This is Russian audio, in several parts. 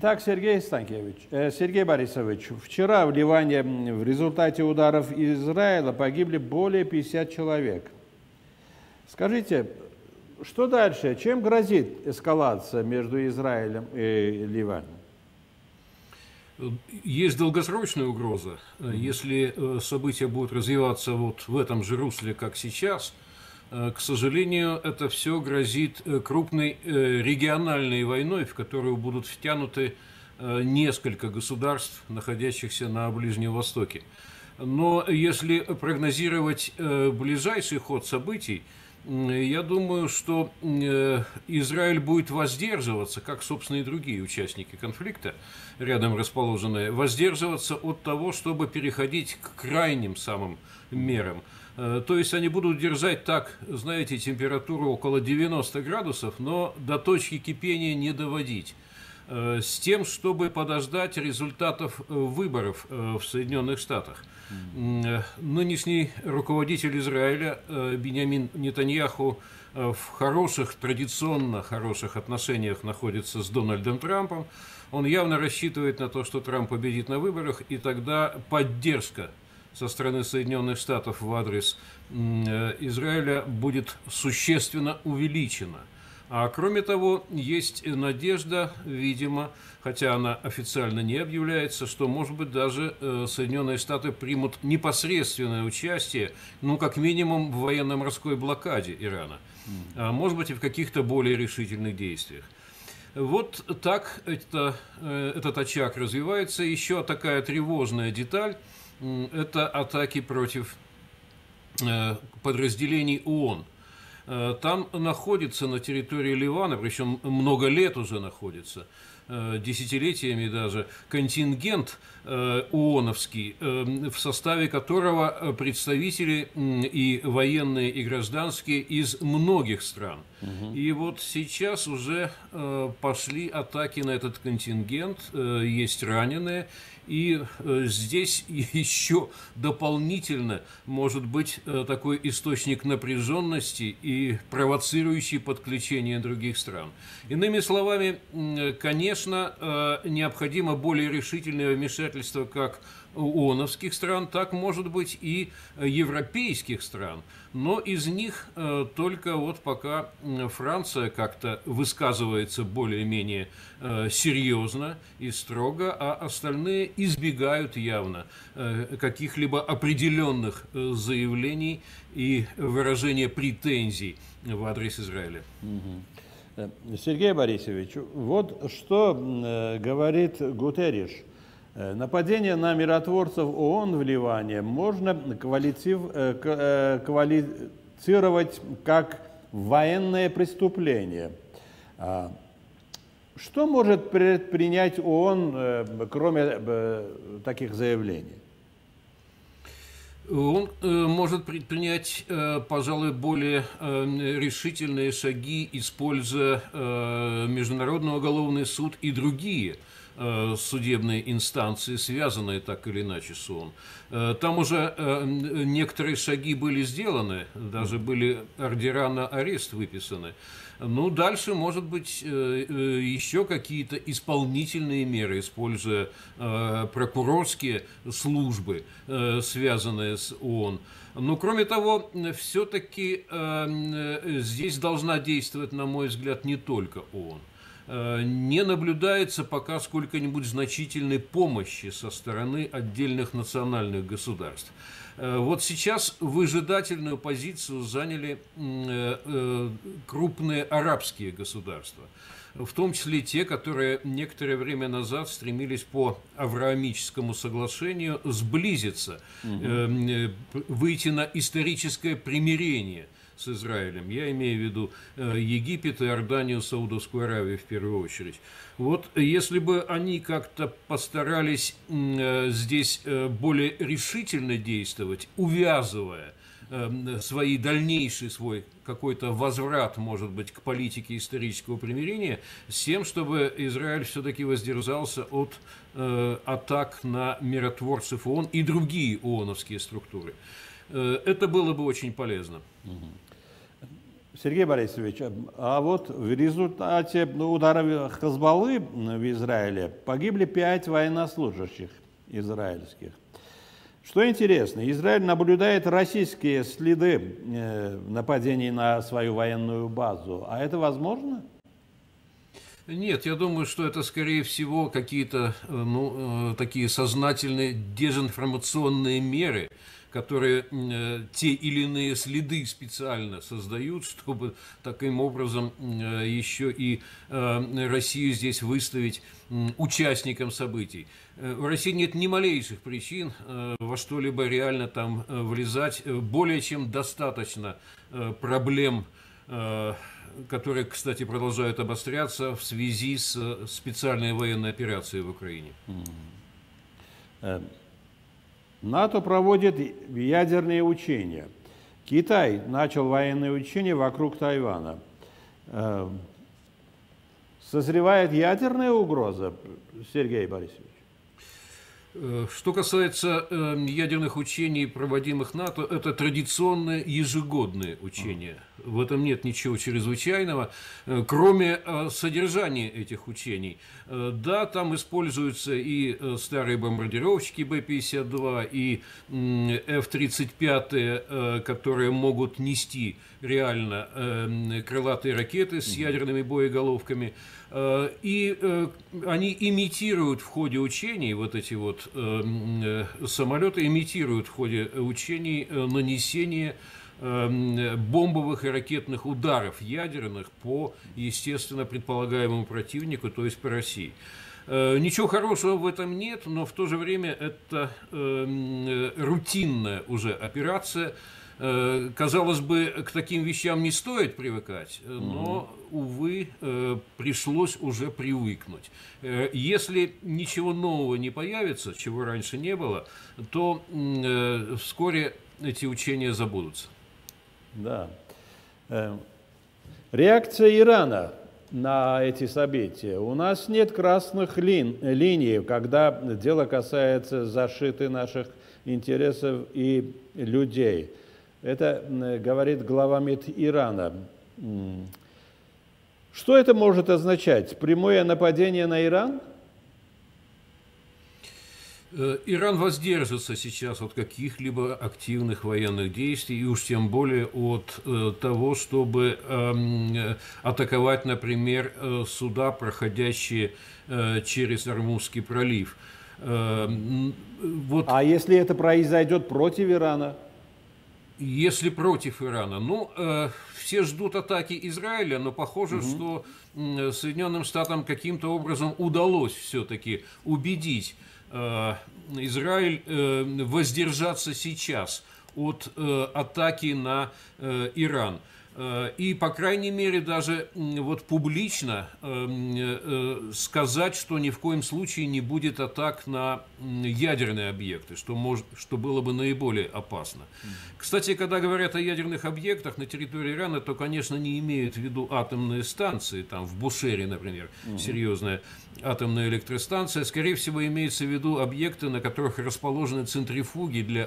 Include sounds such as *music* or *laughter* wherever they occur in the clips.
Итак, Сергей Станкевич, э, Сергей Борисович, вчера в Ливане в результате ударов Израиля погибли более 50 человек. Скажите, что дальше? Чем грозит эскалация между Израилем и Ливаном? Есть долгосрочная угроза. Если э, события будут развиваться вот в этом же русле, как сейчас, э, к сожалению, это все грозит э, крупной региональной войной, в которую будут втянуты несколько государств, находящихся на Ближнем Востоке. Но если прогнозировать ближайший ход событий, я думаю, что э, Израиль будет воздерживаться, как, собственно, и другие участники конфликта, рядом расположенные, воздерживаться от того, чтобы переходить к крайним самым мерам. Э, то есть они будут держать так, знаете, температуру около 90 градусов, но до точки кипения не доводить э, с тем, чтобы подождать результатов выборов в Соединенных Штатах. Э, нынешний руководитель Израиля э, Бениамин Нетаньяху э, в хороших, традиционно хороших отношениях находится с Дональдом Трампом. Он явно рассчитывает на то, что Трамп победит на выборах, и тогда поддержка со стороны Соединенных Штатов в адрес Израиля будет существенно увеличена – а кроме того, есть надежда, видимо, хотя она официально не объявляется, что, может быть, даже э, Соединенные Штаты примут непосредственное участие, ну, как минимум, в военно-морской блокаде Ирана, а может быть, и в каких-то более решительных действиях. Вот так это, э, этот очаг развивается. Еще такая тревожная деталь – это атаки против э, подразделений ООН – Э, там находится на территории Ливана, причем много лет уже находится, э, десятилетиями даже, контингент ООНовский, в составе которого представители и военные, и гражданские из многих стран. Угу. И вот сейчас уже пошли атаки на этот контингент, есть раненые, и э, здесь *laughs* еще дополнительно может быть э, такой источник напряженности и провоцирующий подключение других стран. Иными словами, конечно, э, необходимо более решительное вмешательство как ООНовских стран, так может быть и европейских стран. Но из них э, только вот пока Франция как-то высказывается более-менее э, серьезно и строго, а остальные избегают явно э, каких-либо определенных заявлений и выражения претензий в адрес Израиля. Сергей Борисович, вот что говорит Гутерриш – Э, нападение на миротворцев ООН в Ливане можно квалитив, э, э, квалифицировать как военное преступление. А, что может предпринять ООН, кроме таких заявлений? Он может предпринять, пожалуй, более решительные шаги, используя Международный уголовный суд и другие Э, судебные инстанции, связанные так или иначе с ООН. Э, там уже э, некоторые шаги были сделаны, даже были ордера на арест выписаны. Ну, дальше, может быть, еще какие-то исполнительные меры, используя прокурорские службы, связанные с ООН. Но, кроме того, все-таки здесь должна действовать, на мой взгляд, не только ООН. Э, не наблюдается пока сколько-нибудь значительной помощи со стороны отдельных национальных государств. Э, вот сейчас выжидательную позицию заняли э, крупные арабские государства, в том числе те, которые некоторое время назад стремились по Авраамическому соглашению сблизиться, угу. выйти на историческое примирение – с Израилем. Я имею в виду э, Египет, Иорданию, Саудовскую Аравию в первую очередь. Вот если бы они как-то постарались э, здесь э, более решительно действовать, увязывая свои дальнейший свой какой-то возврат, может быть, к политике исторического примирения, с тем, чтобы Израиль все-таки воздержался от э, атак на миротворцев ООН и другие ООНовские структуры. Э, это было бы очень полезно. Сергей Борисович, а вот в результате удара Хазбаллы в Израиле погибли пять военнослужащих израильских. Что интересно, Израиль наблюдает российские следы э, нападений на свою военную базу. А это возможно? Нет, я думаю, что это, скорее всего, какие-то э, ну, э, такие сознательные дезинформационные меры, которые э, те или иные следы специально создают, *laughs* чтобы таким образом э, еще и э, Россию здесь выставить участником событий. Э, в России нет ни малейших причин во что-либо реально там влезать. Более чем достаточно проблем которые, кстати, продолжают обостряться в связи с специальной военной операцией в Украине. НАТО проводит ядерные учения. Китай начал военные учения вокруг Тайвана. Э, созревает ядерная угроза, Сергей Борисович? Э, что касается э, ядерных учений, проводимых НАТО, это традиционные ежегодные учения. В этом нет ничего чрезвычайного, э, кроме содержания этих учений. Да, там используются и старые бомбардировщики Б-52, и F-35, которые могут нести реально крылатые ракеты с ядерными боеголовками. Э, и э, они имитируют в ходе учений, вот эти вот э, самолеты имитируют в ходе учений нанесение бомбовых и ракетных ударов ядерных по, естественно, предполагаемому противнику, то есть по России. Ничего хорошего в этом нет, но в то же время это рутинная уже операция, Э, казалось бы, к таким вещам не стоит привыкать, э, но, увы, э, пришлось уже привыкнуть. Если ничего нового не появится, чего раньше не было, то вскоре эти учения забудутся. Да. Реакция Ирана на эти события. У нас нет красных лин, линий, когда дело касается защиты наших интересов и людей. Это говорит глава МИД Ирана. Что это может означать? Прямое нападение на Иран? Э, Иран воздержится сейчас от каких-либо активных военных действий, и уж тем более от э, того, чтобы э, атаковать, например, э, суда, проходящие через Армузский пролив. Вот. А если это произойдет против Ирана? Если против Ирана, ну, э, все ждут атаки Израиля, но похоже, угу. что э, Соединенным Штатам каким-то образом удалось все-таки убедить э, Израиль э, воздержаться сейчас от э, атаки на э, Иран. Э, и, по крайней мере, даже вот публично э, э, сказать, что ни в коем случае не будет атак на ядерные объекты, что, может, что было бы наиболее опасно. Кстати, когда говорят о ядерных объектах на территории Ирана, то, конечно, не имеют в виду атомные станции, там в Бушере, например, серьезная атомная электростанция. Скорее всего, имеется в виду объекты, на которых расположены центрифуги для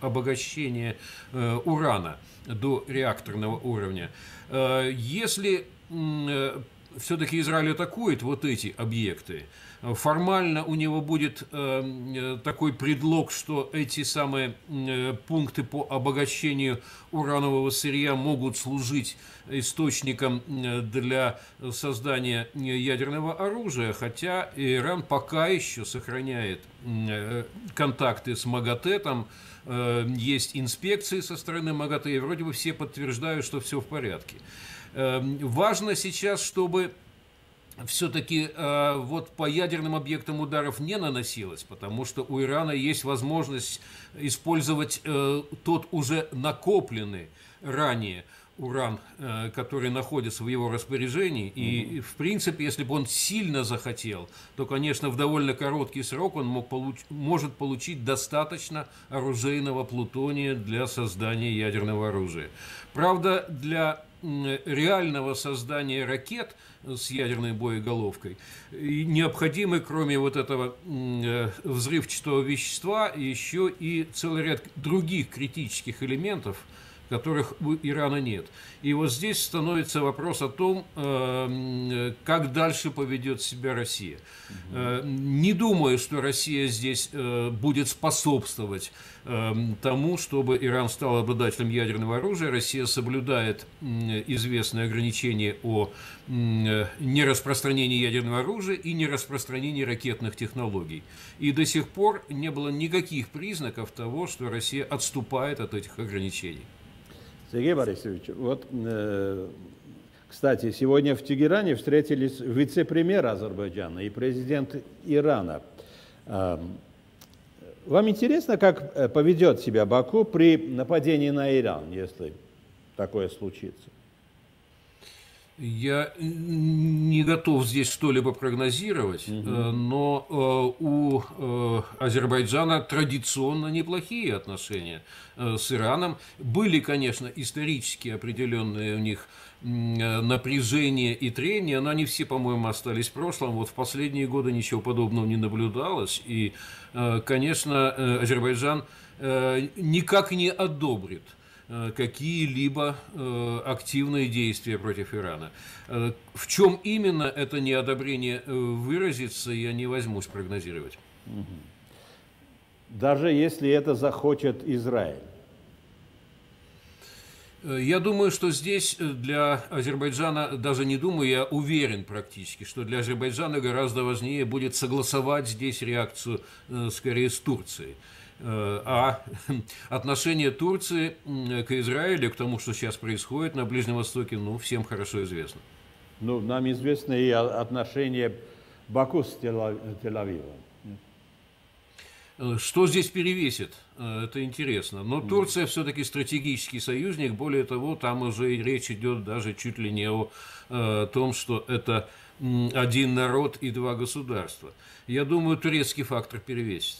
обогащения урана до реакторного уровня. Э, если э, все-таки Израиль атакует вот эти объекты, формально у него будет э, такой предлог, что эти самые пункты по обогащению уранового сырья могут служить источником для создания ядерного оружия, хотя Иран пока еще сохраняет контакты с МАГАТЭ, там Э, есть инспекции со стороны МАГАТЭ, и вроде бы все подтверждают, что все в порядке. Э, важно сейчас, чтобы все-таки э, вот по ядерным объектам ударов не наносилось, потому что у Ирана есть возможность использовать тот уже накопленный ранее уран, э, который находится в его распоряжении. И, в принципе, если бы он сильно захотел, то, конечно, в довольно короткий срок он мог получ может получить достаточно оружейного плутония для создания ядерного оружия. Правда, для реального создания ракет с ядерной боеголовкой. Необходимы, кроме вот этого э, взрывчатого вещества, еще и целый ряд других критических элементов – которых у Ирана нет. И вот здесь становится вопрос о том, э, как дальше поведет себя Россия. Угу. Не думаю, что Россия здесь э, будет способствовать тому, чтобы Иран стал обладателем ядерного оружия. Россия соблюдает известные ограничения о нераспространении ядерного оружия и нераспространении ракетных технологий. И до сих пор не было никаких признаков того, что Россия отступает от этих ограничений. Сергей Борисович, вот, э, кстати, сегодня в Тегеране встретились вице-премьер Азербайджана и президент Ирана. Э, вам интересно, как э, поведет себя Баку при нападении на Иран, если такое случится? Я не готов здесь что-либо прогнозировать, угу. но э, у э, Азербайджана традиционно неплохие отношения с Ираном. Были, конечно, исторически определенные у них напряжения и трения, но они все, по-моему, остались в прошлом. Вот в последние годы ничего подобного не наблюдалось. И, конечно, Азербайджан никак не одобрит Э, какие-либо э, активные действия против Ирана. Э, в чем именно это неодобрение выразится, я не возьмусь прогнозировать. Даже если это захочет Израиль. Я думаю, что здесь для Азербайджана, даже не думаю, я уверен практически, что для Азербайджана гораздо важнее будет согласовать здесь реакцию скорее с Турцией. Э, а *laughs* отношение Турции к Израилю, к тому, что сейчас происходит на Ближнем Востоке, ну, всем хорошо известно. Ну, нам известно и отношение Баку с Тель-Авивом. Э, что здесь перевесит? Э, это интересно. Но Турция все-таки стратегический союзник. Более того, там уже речь идет даже чуть ли не о, о том, что это один народ и два государства. Я думаю, турецкий фактор перевесит.